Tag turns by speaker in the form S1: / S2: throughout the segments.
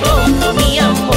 S1: poco mi amor.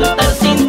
S1: disfrutar sin